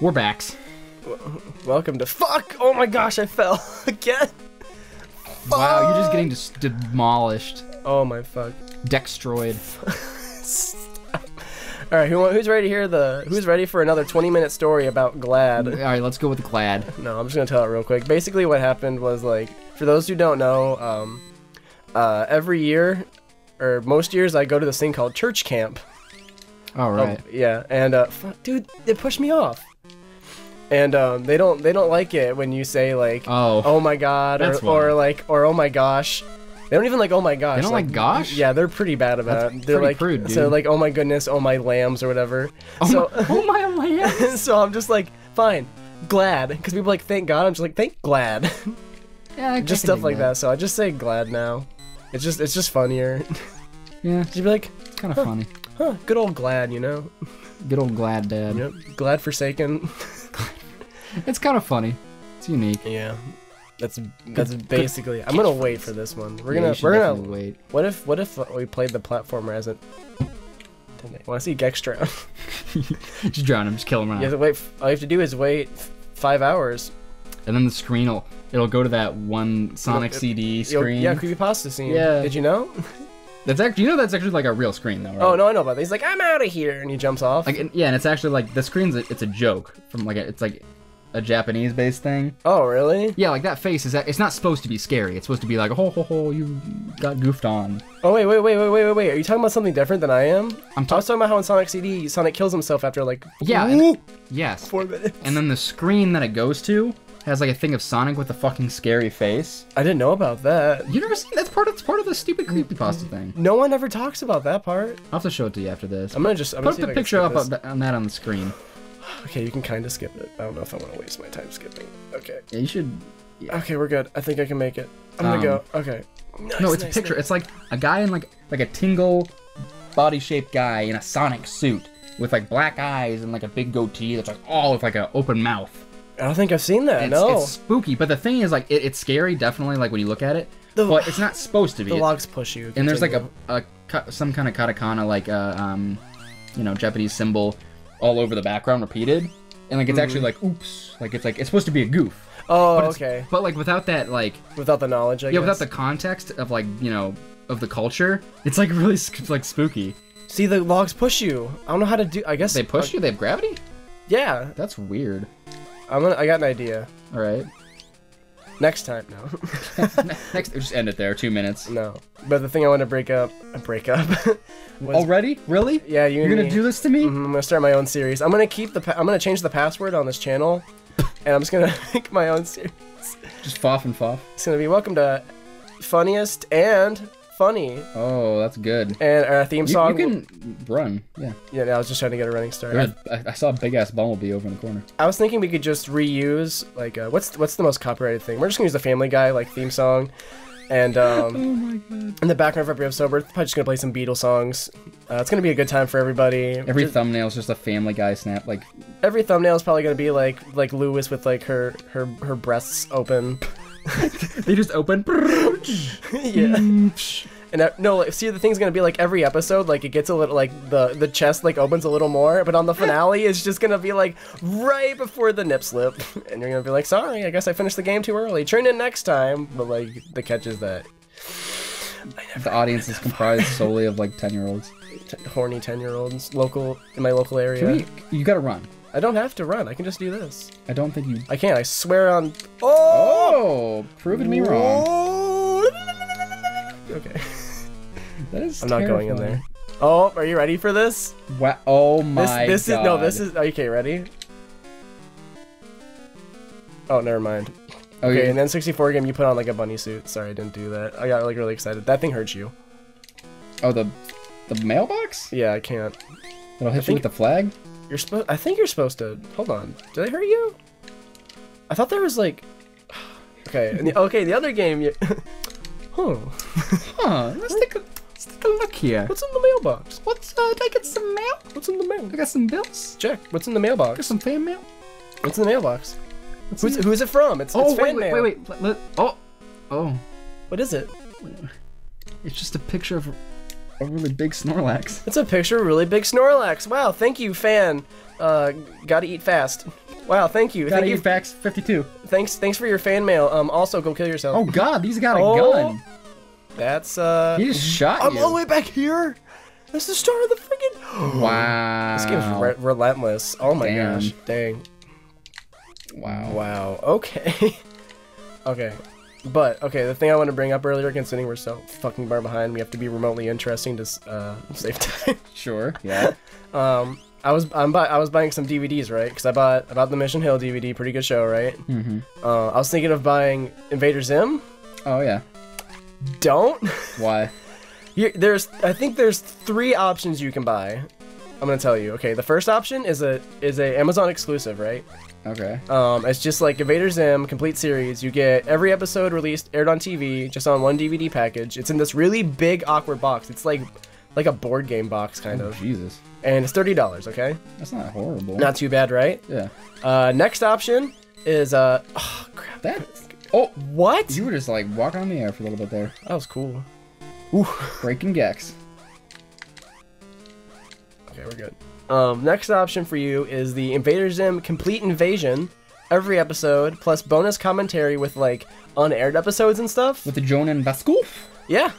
We're backs. Welcome to fuck. Oh my gosh, I fell again. Wow, you're just getting dis- demolished. Oh my fuck. Dextroid. All right, who, who's ready to hear the? Who's ready for another 20 minute story about Glad? All right, let's go with Glad. No, I'm just gonna tell it real quick. Basically, what happened was like, for those who don't know, um, uh, every year, or most years, I go to this thing called church camp. All right. Oh, right. yeah, and uh, fuck, dude, it pushed me off. And um, they don't they don't like it when you say like, Oh. oh my god, or, or like, or oh my gosh. They don't even like oh my gosh. They don't like gosh? Yeah, they're pretty bad about That's it. They're like crude, so like oh my goodness, oh my lambs or whatever. Oh, so my, oh my land. so I'm just like fine, glad because people like thank God. I'm just like thank glad, Yeah, I just stuff like that. So I just say glad now. It's just it's just funnier. Yeah, You'd be like, kind of funny. huh, good old glad, you know. Good old Glad Dad. Yep, glad forsaken. It's kind of funny. It's unique. Yeah. That's that's basically. I'm gonna wait for this one. We're gonna we're gonna. wait. What if what if we played the platformer as it? Want to see Gextra? Just drown him. Just kill him. you have to wait. All you have to do is wait five hours. And then the screen will it'll go to that one Sonic it- CD screen. Yeah, creepypasta scene. Yeah. Did you know? That's actually you know that's actually like a real screen though, right? Oh no, I know about that. He's like, I'm out of here, and he jumps off. Like yeah, and it's actually like the screen's a, it's a joke from like a, it's like a Japanese based thing. oh really? Yeah, like that face is that it's not supposed to be scary. It's supposed to be like ho ho ho you got goofed on. Oh wait, wait, wait, wait, wait, wait, wait. Are you talking about something different than I am? I'm I was talking about how in Sonic CD, Sonic kills himself after like Yeah, and- Yes. four minutes. And then the screen that it goes to has like a thing of Sonic with a fucking scary face. I didn't know about that. You never seen that's part of it's part of the stupid creepypasta thing. No one ever talks about that part. I'll have to show it to you after this. I'm gonna just I'm gonna Put see the picture up on that on the screen. Okay, you can kind of skip it. I don't know if I want to waste my time skipping. Okay. Yeah, you should. Okay, we're good. I think I can make it. I'm gonna Um, go. Okay. Nice, No, it's nice, a picture. nice. It's like a guy in like like a tingle body shaped guy in a Sonic suit with like black eyes and like a big goatee that's like all with like an open mouth. I don't think I've seen that. It's, no. it's spooky, but the thing is like it, it's scary definitely like when you look at it, The- but it's not supposed to be. the It- logs push you. and there's like a, Continue. a some kind of katakana like a um you know Japanese symbol all over the background repeated, and like it's actually mm-hmm. like oops, like it's like it's supposed to be a goof. Oh, But okay. But like without that like Without the knowledge, I yeah guess. without the context of like you know of the culture, it's like really sc- like spooky. See, the logs push you. I don't know how to do. I guess They push you. They have gravity. Yeah, That's weird. I'm gonna. I got an idea. All right. Next time, no, Ne- Next, just end it there. Two minutes. no. But the thing I want to break up, I break up. was, Already? Really? Yeah, you. You're gonna me. do this to me? Mhm, I'm gonna start my own series. I'm gonna keep the. I'm gonna change the password on this channel, and I'm just gonna make my own series. Just foff and foff. It's gonna be welcome to funniest and funny, Oh, that's good. and our theme You, song. you can run. Yeah. Yeah, no, I was just trying to get a running start. I, I saw a big ass bumblebee over in the corner. I was thinking we could just reuse like uh, what's what's the most copyrighted thing? We're just gonna use the Family Guy like theme song, and um, Oh my god. in the background of every episode, we're probably just gonna play some Beatles songs. Uh, it's gonna be a good time for everybody. Every Just- thumbnail is just a Family Guy snap. Like, every thumbnail is probably gonna be like like Lewis with like her her her breasts open. they just open. yeah. And uh, no, like, see, the thing's gonna be like every episode, like it gets a little like the the chest like opens a little more, but on the finale, it's just gonna be like right before the nip slip, and you're gonna be like, sorry, I guess I finished the game too early. Tune in next time. But like the catch is that the audience is comprised solely of like 10 year olds. t- horny ten year olds local in my local area. We, you gotta run. I don't have to run. I can just do this. I don't think you. I can't. I swear on. Oh. Oh, proving me wrong. Okay. That is. I'm not going in there. Oh, are you ready for this? Wow. Oh This my this god. is no. This is okay. Ready? Oh, never mind. Oh, Okay, yeah. and then 64 game, you put on like a bunny suit. Sorry, I didn't do that. I got like really excited. That thing hurts you. Oh, the the mailbox? Yeah, I can't. It'll hit you think- with the flag? You're supposed. I think you're supposed to. Hold on. Did I hurt you? I thought there was like. Okay. and the, okay, the other game. You... huh. Huh, let's take a let's take a look here. What's in the mailbox? What's uh did I get some mail? What's in the mail? I got some bills. Check. What's in the I got mailbox? some fan mail. What's in the mailbox? What's Who's in- who's it from? It's, Oh it's wait, fan wait, mail. wait, wait, let- let- Oh, oh, What is it? it's just a picture of a really big Snorlax. It's a picture of a really big Snorlax. Wow, thank you, fan. Uh, gotta eat fast. Wow, thank you. Gotta Thank eat you. facts 52. Thanks, thanks for your fan mail. Um, also go kill yourself. Oh god, these got a Oh, gun. That's uh. He just shot I'm you. all the way back here. That's the start of the freaking. Wow. This game's re- relentless. Oh my Damn. gosh. Dang. wow. Wow. Okay. okay. But okay, the thing I want to bring up earlier, considering we're so fucking far behind, we have to be remotely interesting to uh, save time. Sure. Yeah. um, I was I'm buy- I was buying some DVDs, right? Because I bought I bought the Mission Hill DVD, pretty good show, right? mm-hmm. Uh, I was thinking of buying Invader Zim. Oh yeah. Don't. Why? You, there's I think there's three options you can buy. I'm gonna tell you. Okay, the first option is a is a Amazon exclusive, right? Okay. Um, it's just like Invader Zim complete series. You get every episode released aired on TV, just on one DVD package. It's in this really big awkward box. It's like like a board game box kind Oh, of, Jesus. and it's thirty dollars. Okay, That's not horrible. not too bad, right? Yeah. Uh, next option is uh, oh crap. That. Oh, What? you were just like walking on the air for a little bit there. That was cool. Ooh. Breaking Gex. Okay, we're good. Um, next option for you is the Invader Zim Complete Invasion. Every episode, plus bonus commentary with like unaired episodes and stuff. With the Jhonen Vasquez. Yeah.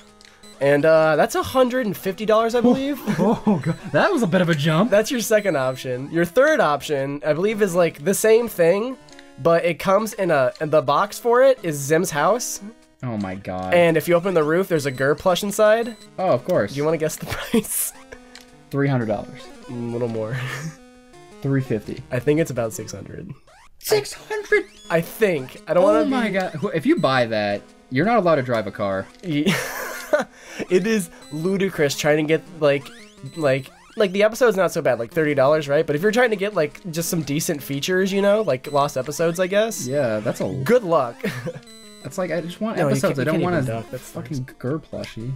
And uh, that's $150, I believe. Oh god, that was a bit of a jump. that's your second option. Your third option, I believe, is like the same thing, but it comes in a. And the box for it is Zim's house. Oh my god. And if you open the roof, there's a GIR plush inside. oh, of course. Do you want to guess the price? Three hundred dollars. a little more. Three fifty. I think it's about 600 Six hundred. I think. I don't want to. Oh my god. If you buy that, you're not allowed to drive a car. It is ludicrous trying to get like like like the episode's not so bad like $30 right but if you're trying to get like just some decent features you know like lost episodes i guess Yeah, that's a. good luck That's like I just want No, episodes. I don't want a fucking GIR plushie.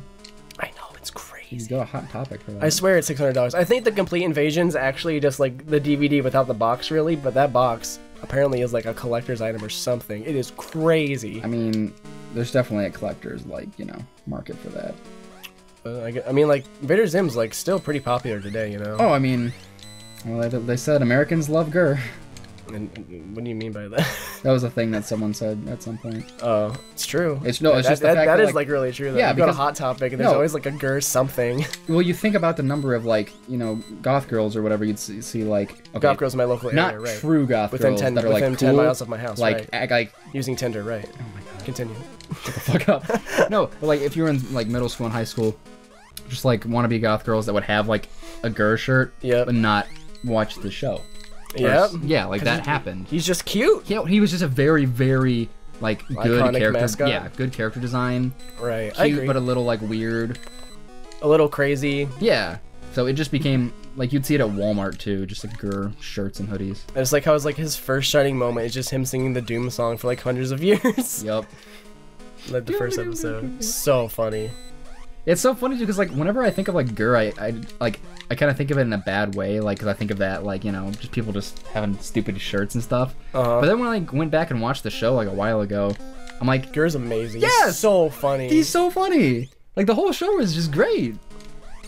I know You crazy got a hot topic for that. i swear it's $600 i think the complete invasion's actually just like the dvd without the box really but that box apparently is like a collector's item or something it is crazy I mean, there's definitely a collector's like you know market for that. Uh, I, I mean like Vader zim's like still pretty popular today you know Oh, I mean, well, they, they said Americans love GIR. and, what do you mean by that That was a thing that someone said at some point. Oh, it's true. It's- no, it's that, just the that, fact that that, is like- like really true. Though. Yeah, you go to because- Hot Topic and there's No. always like a girl something. Well, you think about the number of like you know goth girls or whatever you'd see, see like okay, Goth girls in my local not area, right? true goth Within girls 10 that are like within cool, 10 miles of my house, like right. like Using Tinder, right? oh my god, Continue. shut the fuck up. no, but like if you were in like middle school and high school, just like wannabe goth girls that would have like a GIR shirt, Yep. but not watch the show. Yep. yeah, like that happened. He's just cute. Yeah, he was just a very, very like good Iconic character. mascot? Yeah, good character design. Right. I Cute, agree. but a little like weird. a little crazy. Yeah. So it just became like you'd see it at Walmart too, just like GIR shirts and hoodies. And it's like how it's like his first shining moment is just him singing the Doom song for like hundreds of years. Yep. like the first episode. So funny. It's so funny too because like whenever I think of like GIR, I, I like I kind of think of it in a bad way, like because I think of that like you know just people just having stupid shirts and stuff. Uh-huh. But then when I like, went back and watched the show like a while ago, I'm like, GIR's amazing. Yeah, He's so funny. he's so funny. Like the whole show is just great.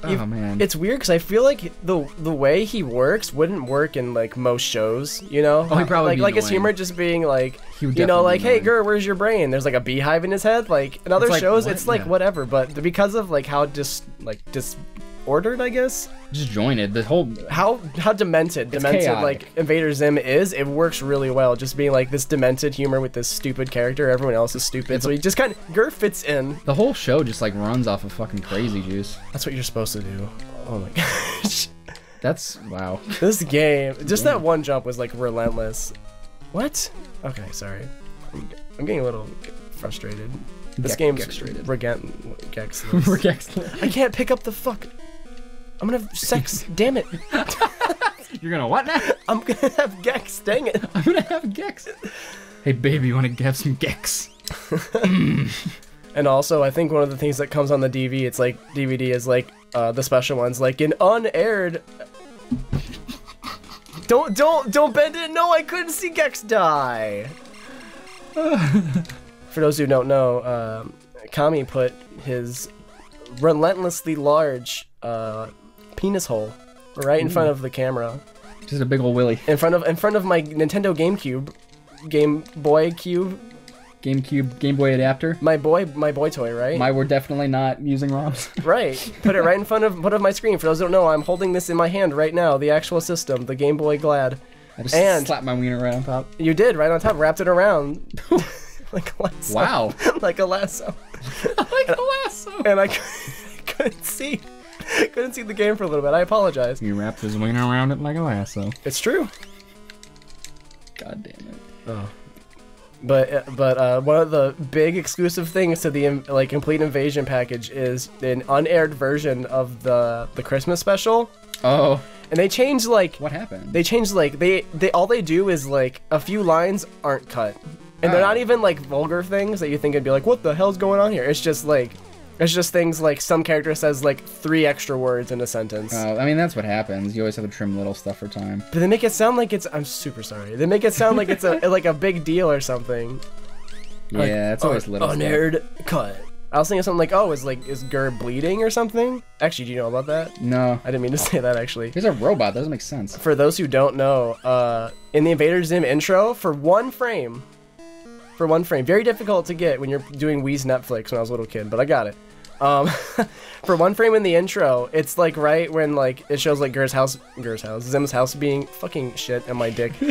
Oh man. It's weird because I feel like the the way he works wouldn't work in like most shows, you know? Oh, he'd probably like like his humor just being like, He you know, like, hey. GIR, where's your brain? There's like a beehive in his head. Like in other like, shows, what? it's like Yeah. whatever, but because of like how dis like disordered, I guess, Just join it. The whole how how demented demented chaotic. like Invader Zim is, it works really well. Just being like this demented humor with this stupid character, everyone else is stupid, so he just kind of GIR fits in. the whole show just like runs off of fucking crazy juice. That's what you're supposed to do. Oh my gosh. That's wow. This game, just that one jump was like relentless. What? Okay, sorry. I'm, I'm getting a little frustrated. This Ge- game's Gextrated. regent Gex. I can't pick up the fuck. I'm gonna have sex. damn it. You're gonna what now? I'm gonna have Gex. Dang it. I'm gonna have Gex. Hey baby, you wanna have some Gex? And also, I think one of the things that comes on the DV, it's like DVD is like uh, the special ones, like an unaired. Don't don't don't bend it. No, I couldn't see Gex die. For those who don't know, um, Kammy put his relentlessly large uh, penis hole right in front of the camera. Just a big old willy. in front of in front of my Nintendo GameCube, Game Boy Cube, GameCube Game Boy adapter. my boy my boy toy, right? My, we're definitely not using ROMs. right. Put it right in front of put of my screen. For those who don't know, I'm holding this in my hand right now. The actual system, the Game Boy Glad. I just And- slapped my wiener right on top. You did right on top, wrapped it around like a lasso. Wow. like a lasso. like a lasso. And I couldn't see, couldn't see the game for a little bit. I apologize. He wrapped his wiener around it like a lasso. It's true. God damn it. Oh. But uh, but uh, one of the big exclusive things to the like complete invasion package is an unaired version of the the Christmas special, Oh, and they changed like what happened? they changed like they they all they do is like a few lines aren't cut, and they're Oh. not even like vulgar things that you think would be like what the hell's going on here. It's just like it's just things like some character says like three extra words in a sentence. Uh, I mean, that's what happens. You always have to trim little stuff for time. But they make it sound like it's. I'm super sorry. They make it sound like it's a like a big deal or something. Like, yeah, it's always un- little stuff. unaired cut. I was thinking something like, oh, is like is GIR bleeding or something? Actually, do you know about that? No. I didn't mean to say that actually. He's a robot. That doesn't make sense. For those who don't know, uh, in the Invader Zim intro, for one frame, for one frame, very difficult to get when you're doing Wii's Netflix when I was a little kid, but I got it. Um, for one frame in the intro, it's like right when like it shows like GIR's house, GIR's house, Zim's house being fucking shit and my dick.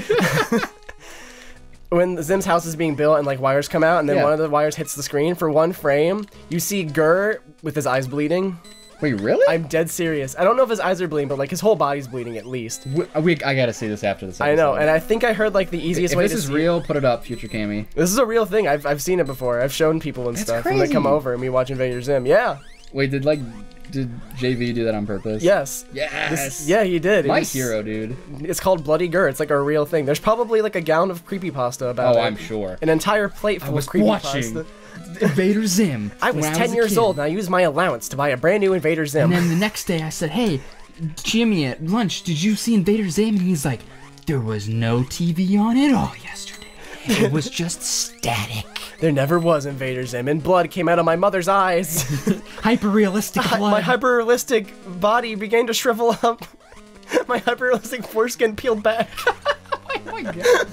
when Zim's house is being built and like wires come out and then Yeah. one of the wires hits the screen for one frame, you see GIR with his eyes bleeding. Wait, really? I'm dead serious. I don't know if his eyes are bleeding, but like his whole body's bleeding at least. we, uh, we, I gotta see this after this. I know, and I think I heard like the easiest if way this to is real, put it up, future Kammy. This is a real thing. I've, I've seen it before. I've shown people and That's stuff, and they come over and we watch Invader Zim. Yeah. Wait, did like, did JV do that on purpose? Yes. Yes. This- yeah, he did. It My was- hero, dude. It's called Bloody GIR. It's like a real thing. There's probably like a gown of creepypasta about Oh, it. I'm sure. An entire plate full was of creepypasta. watching. Invader Zim. I was when 10 a years kid. old and I used my allowance to buy a brand new Invader Zim. And then the next day I said, hey, Jimmy at lunch, did you see Invader Zim? And he's like, there was no TV on at all yesterday. It was just static. there never was Invader Zim, and blood came out of my mother's eyes. Hyper realistic my hyperrealistic body began to shrivel up. my hyperrealistic foreskin peeled back. Oh my god.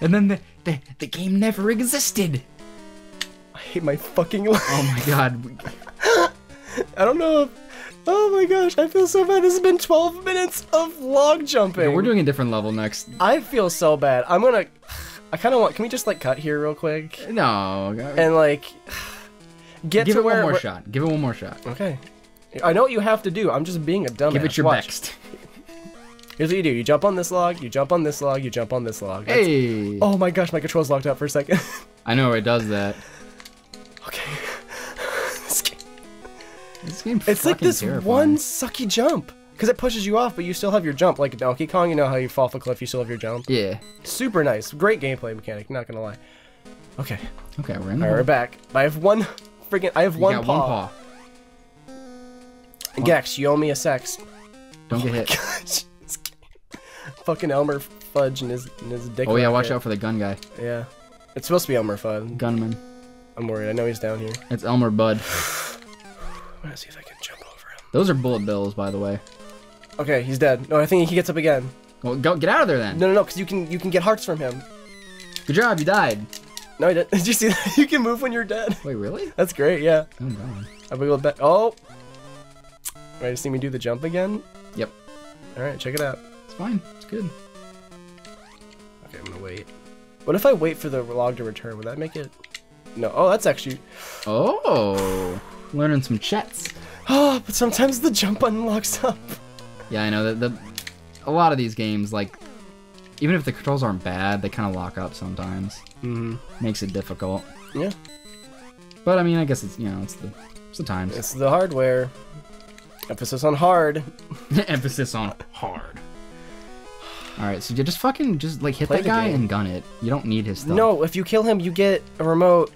and then the, the, the game never existed. I hate my fucking life. Oh my god. I don't know if. Oh my gosh, I feel so bad. This has been 12 minutes of log jumping. We're doing a different level next. I feel so bad. I'm gonna. I kind of want. Can we just like cut here real quick No. and like get give to it where? one more shot. Give it one more shot. Okay. I know what you have to do. I'm just being a dumbass. Give it your Watch. best. Here's what you do. You jump on this log. You jump on this log. You jump on this log. That's- Hey. Oh my gosh, my control's locked up for a second. I know it does that. This game. It's like this terrifying. one sucky jump. Because it pushes you off, but you still have your jump. Like Donkey Kong, you know how you fall off a cliff, you still have your jump. Yeah. Super nice. Great gameplay mechanic, not gonna lie. Okay. Okay, we're in the. Alright, we're back. I have one freaking I have You one, got paw. one paw. Gex, you owe me a sex. Don't get oh hit. Gosh. Fucking Elmer Fudge and his and his dick. Oh yeah, watch out for the gun guy. Yeah. It's supposed to be Elmer Fudd. Gunman. I'm worried. I know he's down here. It's Elmer Bud. I'm gonna see if I can jump over him. Those are bullet bills, by the way. Okay, he's dead. No, I think he gets up again. Well, go get out of there then. No, no, no, because you can you can get hearts from him. Good job, you died. No, he didn't. Did you see that? You can move when you're dead. Wait, really? That's great. Yeah. Oh god. I wiggled back. Oh. Ready to see me do the jump again? Yep. All right, check it out. It's fine. It's good. Okay, I'm gonna wait. What if I wait for the log to return? Would that make it? No. Oh, that's actually. Oh, learning some chets. Oh, but sometimes the jump button locks up. Yeah, I know that the a lot of these games like even if the controls aren't bad, they kind of lock up sometimes. Mm-hmm. Makes it difficult. Yeah. But I mean, I guess it's you know it's the it's the times. It's the hardware. Emphasis on hard. Emphasis on hard. All right, so you just fucking just like hit Play that guy game. and gun it. You don't need his stuff. No, if you kill him, you get a remote.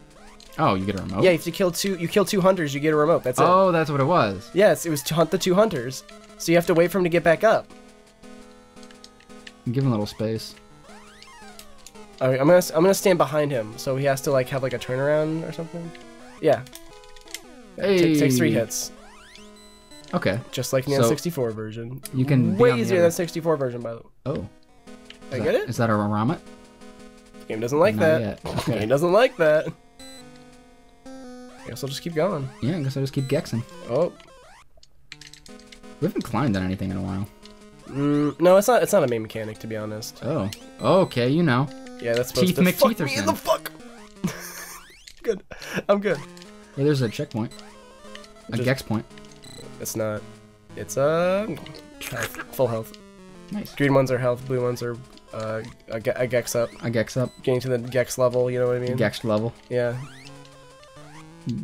Oh, you get a remote. Yeah, if you kill two, you kill two hunters, you get a remote. That's it. Oh, that's what it was. Yes, it was to hunt the two hunters. So you have to wait for him to get back up. Give him a little space. All right, I'm gonna I'm gonna stand behind him, so he has to like have like a turnaround or something. Yeah. Hey. Take, takes three hits. Okay. just like the So- N64 version. You can be way easier other- than 64 version, by the way. Oh. I Is get it. Is that a Ramet? Game doesn't like Not that. yet. Game doesn't like that. Guess I'll just keep going. Yeah, I guess I'll just keep gexing. Oh, We haven't climbed on anything in a while. mm, no, it's not. It's not a main mechanic, to be honest. Oh. Okay, you know. Yeah, that's supposed Teeth to fuck me in the fuck. good. I'm good. Yeah, there's a checkpoint. A Just- gex point. It's not. It's uh, full health. Nice. Green ones are health. Blue ones are uh, a, ge- a gex up. A gex up. Getting to the gex level. You know what I mean? Gex level. Yeah.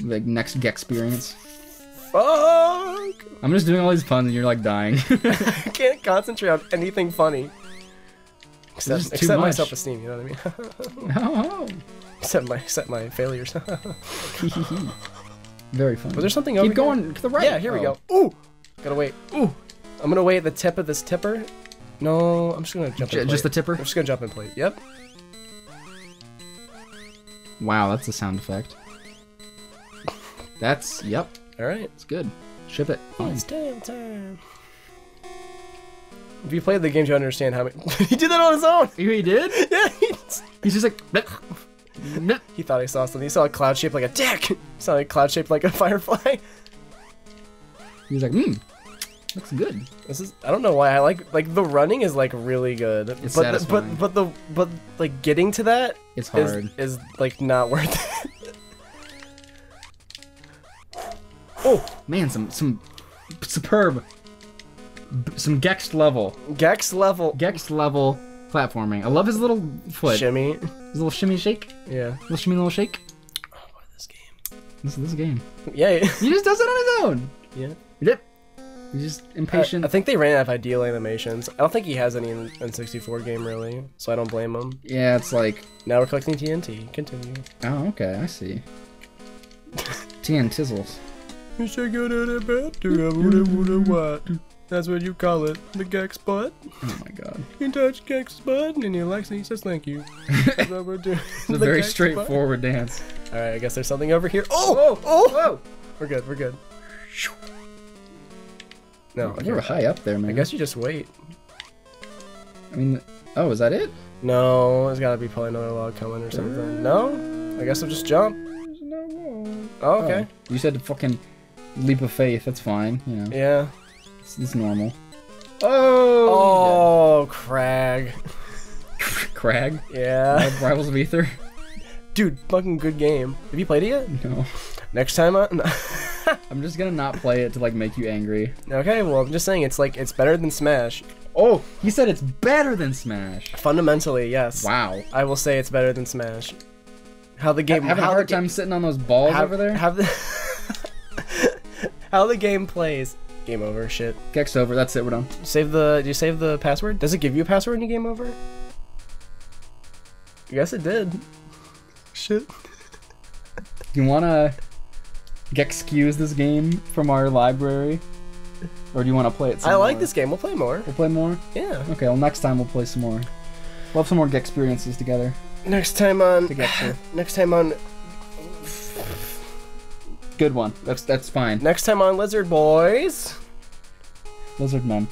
Like next gex experience. Fuck! I'm just doing all these puns and you're like dying. I can't concentrate on anything funny. Except, except my self-esteem, you know what I mean? oh. except my except my failures. Very fun. But there's something over Keep here? going to the right. Yeah, here we Oh. go. Ooh! Gotta wait. Ooh! I'm gonna wait at the tip of this tipper. No, I'm just gonna jump J- in just the tipper? I'm just gonna jump in plate. Yep. Wow, that's a sound effect. That's yep. Alright. It's good. Ship it. Fine. It's damn time. If you played the games, you understand how many. he did that on his own! He did? Yeah, he, He's just like. "Bleh, bleh." he thought he saw something. He saw a cloud shaped like a dick! He saw a cloud shaped like a firefly. He's like, hmm. Looks good. This is I don't know why I like like the running is like really good. It's but the, satisfying. but but the but like getting to that It's is hard. is like not worth it. Oh man, some some superb, some Gex level, Gex level Gex level platforming. I love his little foot, shimmy. his little shimmy shake, Yeah. little shimmy little shake. Oh this game. This this game. Yeah. He just does it on his own. Yeah. Yep. He's just I, impatient. I think they ran out of ideal animations. I don't think he has any in N64 game really, so I don't blame him. yeah, it's like, Now we're collecting TNT. Continue. oh okay, I see. TN Tizzles. You should go to the bathroom. what? That's what you call it. The Gex butt. Oh my god. You touch Gex's butt and he likes it. He says thank you. That's what we're doing. It's a very straightforward dance. All right, I guess there's something over here. Oh, oh, Whoa! We're good. We're good. No, You were okay. high up there, man. I guess you just wait. I mean, oh, is that it? No, there's gotta be probably another log coming or something. No, I guess I'll just jump. There's no Oh, okay. Oh, you said the fucking leap of faith. That's fine. You know, Yeah. it's, it's normal. Oh. Oh, Kragg. Kragg. Yeah. Rivals of Aether. Dude, fucking good game. Have you played it yet? No. Next time on. I'm just gonna not play it to like make you angry. okay, well, I'm just saying it's like it's better than Smash. Oh, he said it's better than Smash. Fundamentally, yes. Wow. I will say it's better than Smash. How the game Having a hard time sitting on those balls how, over there. Have the how the game plays. Game over. Shit. Gex over. That's it. We're done. Save the. Do you save the password? Does it give you a password in your game over? I guess it did. Shit. You wanna excuse this game from our library, or do you want to play it? Some I like more? this game. We'll play more. We'll play more. Yeah. Okay. Well, next time we'll play some more. We'll have some more Gex experiences together. Next time on. To. Next time on. Good one. That's that's fine. Next time on Lizard Boys. Lizard Men.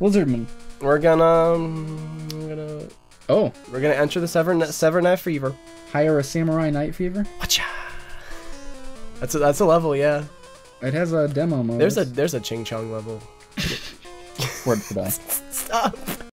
Lizardman. Lizardman. We're gonna. um, We're gonna. Oh, We're gonna enter the Sever Sever Knife Fever. hire a samurai night fever. Whatcha? That's a, that's a level, yeah. It has a demo mode. There's a there's a Ching Chong level. word for that. Stop.